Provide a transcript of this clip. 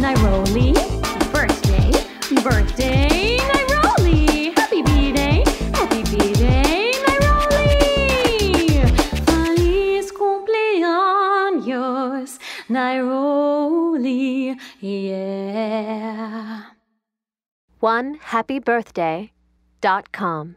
Nairoli. Birthday, birthday, Nairoli. Happy B Day, happy B Day, Nairoli. Feliz cumpleaños, Nairoli. Yeah. One happy birthday dot com.